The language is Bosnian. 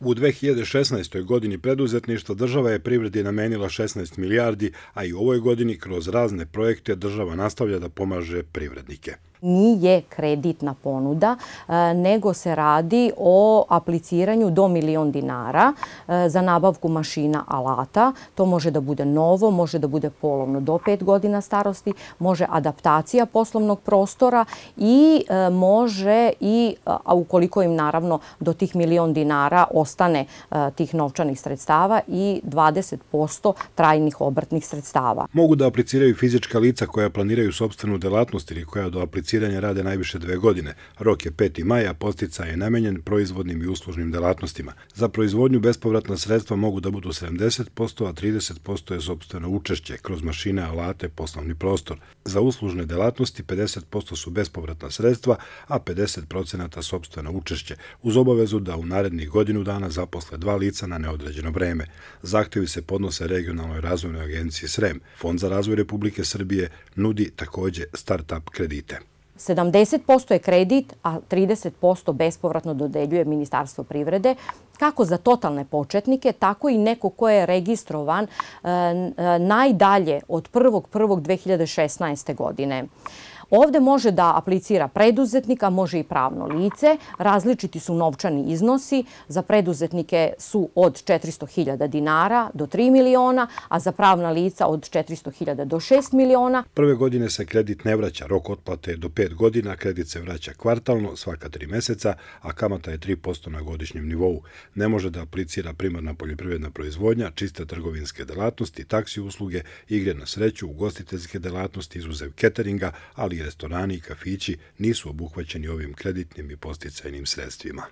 U 2016. godini preduzetništva država je privredi namenila 16 milijardi, a i u ovoj godini kroz razne projekte država nastavlja da pomaže privrednike nije kreditna ponuda, e, nego se radi o apliciranju do milion dinara e, za nabavku mašina alata. To može da bude novo, može da bude polovno do pet godina starosti, može adaptacija poslovnog prostora i e, može i, a ukoliko im naravno do tih milion dinara ostane tih novčanih sredstava i 20% trajnih obrtnih sredstava. Mogu da apliciraju fizička lica koja planiraju sobstvenu delatnost ili koja do apliciraju licenciranja rade najviše dve godine. Rok je 5. maja, postica je namenjen proizvodnim i uslužnim delatnostima. Za proizvodnju bespovratna sredstva mogu da budu 70%, a 30% je sobstveno učešće kroz mašine, alate, poslovni prostor. Za uslužne delatnosti 50% su bespovratna sredstva, a 50% sobstveno učešće, uz obavezu da u narednih godinu dana zaposle dva lica na neodređeno vreme. Zahtevi se podnose regionalnoj razvojnoj agenciji SREM. Fond za razvoj Republike Srbije nudi takođe start-up kredite. 70% je kredit, a 30% bespovratno dodeljuje Ministarstvo privrede, kako za totalne početnike, tako i neko ko je registrovan e, e najdalje od 1.1.2016. godine. Ovde može da aplicira preduzetnika, može i pravno lice. Različiti su novčani iznosi. Za preduzetnike su od 400.000 dinara do 3 miliona, a za pravna lica od 400.000 do 6 miliona. Prve godine se kredit ne vraća. Rok otplate je do 5 godina. Kredit se vraća kvartalno, svaka 3 meseca, a kamata je 3% na godišnjem nivou. Ne može da aplicira primarna poljoprivredna proizvodnja, čiste trgovinske delatnosti, taksi usluge, igre na sreću, ugostiteljske delatnosti, izuzev cateringa, ali restorani i kafići nisu obuhvaćeni ovim kreditnim i posticajnim sredstvima.